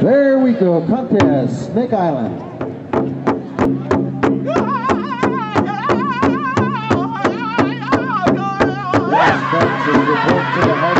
There we go, contest, Snake Island. Yes, that's a report to the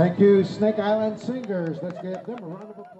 Thank you, Snake Island Singers. Let's give them a round of applause.